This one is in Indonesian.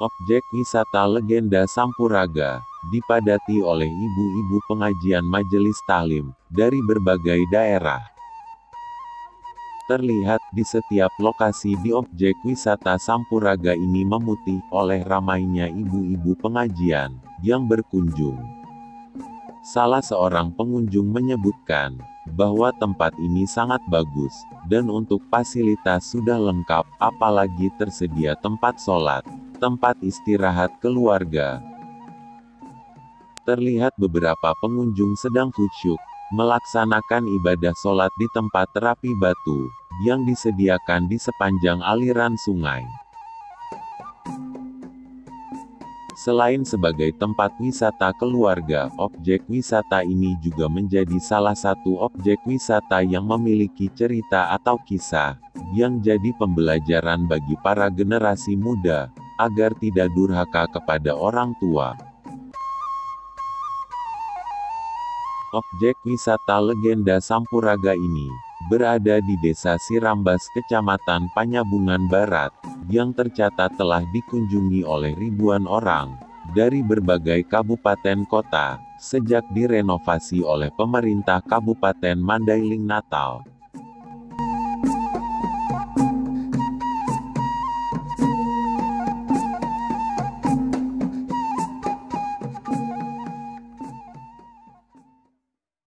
Objek wisata legenda Sampuraga, dipadati oleh ibu-ibu pengajian majelis taklim, dari berbagai daerah. Terlihat di setiap lokasi di objek wisata Sampuraga ini memutih oleh ramainya ibu-ibu pengajian, yang berkunjung. Salah seorang pengunjung menyebutkan, bahwa tempat ini sangat bagus, dan untuk fasilitas sudah lengkap, apalagi tersedia tempat sholat, tempat istirahat keluarga. Terlihat beberapa pengunjung sedang khusyuk, melaksanakan ibadah sholat di tempat terapi batu, yang disediakan di sepanjang aliran sungai. Selain sebagai tempat wisata keluarga, objek wisata ini juga menjadi salah satu objek wisata yang memiliki cerita atau kisah, yang jadi pembelajaran bagi para generasi muda, agar tidak durhaka kepada orang tua. Objek wisata legenda Sampuraga ini, berada di Desa Sirambas Kecamatan Panyabungan Barat, yang tercatat telah dikunjungi oleh ribuan orang, dari berbagai kabupaten kota, sejak direnovasi oleh pemerintah Kabupaten Mandailing Natal.